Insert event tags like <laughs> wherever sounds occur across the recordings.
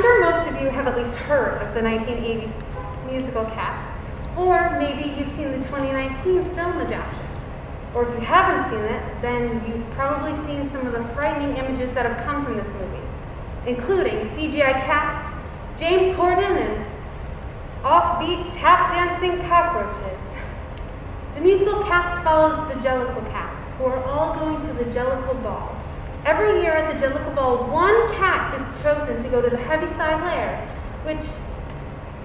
sure most of you have at least heard of the 1980s musical Cats, or maybe you've seen the 2019 film adaptation. Or if you haven't seen it, then you've probably seen some of the frightening images that have come from this movie, including CGI cats, James Corden, and offbeat tap dancing cockroaches. The musical Cats follows the Jellicle Cats, who are all going to the Jellicle Ball. Every year at the Jellicle Ball, one cat is chosen to go to the Heaviside Layer, which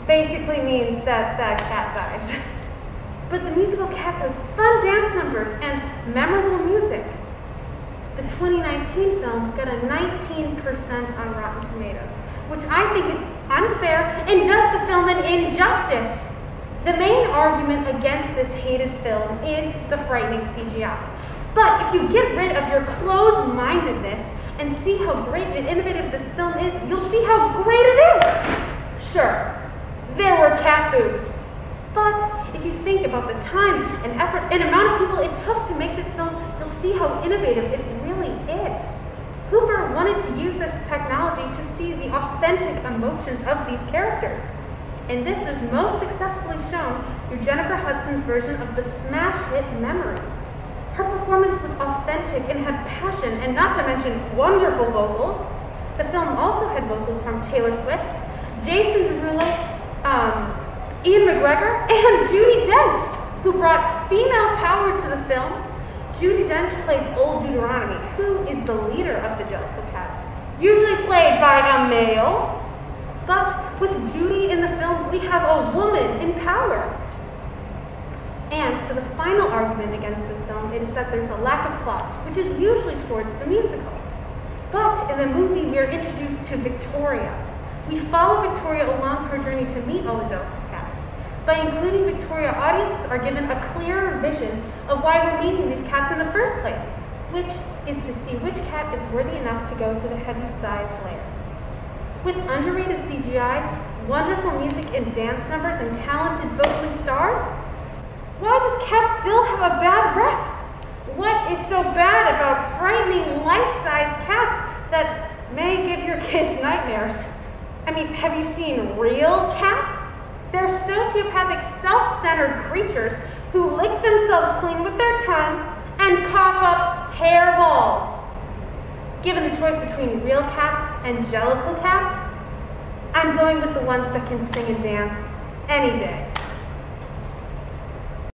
basically means that that cat dies. <laughs> But the musical Cats has fun dance numbers and memorable music. The 2019 film got a 19% on Rotten Tomatoes, which I think is unfair and does the film an injustice. The main argument against this hated film is the frightening CGI. But if you get rid of your closed-mindedness and see how great and innovative this film is, you'll see how great it is. Sure, there were cat boobs, but if you think about the time and effort and amount of people it took to make this film, you'll see how innovative it really is. Hooper wanted to use this technology to see the authentic emotions of these characters. And this was most successfully shown through Jennifer Hudson's version of the smash hit Memory. Her performance was authentic and had passion, and not to mention wonderful vocals. The film also had vocals from Taylor Swift, Jason Derulo, um, Ewan McGregor, and Judi Dench, who brought female power to the film. Judi Dench plays Old Deuteronomy, who is the leader of the Jellicle Cats, usually played by a male. But with Judi in the film, we have a woman in power. For the final argument against this film, it is that there's a lack of plot, which is usually towards the musical. But in the movie, we are introduced to Victoria. We follow Victoria along her journey to meet all the Jellicle by including Victoria, audiences are given a clearer vision of why we're meeting these cats in the first place, which is to see which cat is worthy enough to go to the Heaviside Layer. With underrated CGI, wonderful music and dance numbers, and talented vocal stars, why does Cat still have a bad rep? What is so bad about frightening life-size cats that may give your kids nightmares? I mean, have you seen real cats? They're sociopathic, self-centered creatures who lick themselves clean with their tongue and cough up hairballs. Given the choice between real cats and jellicle cats, I'm going with the ones that can sing and dance any day.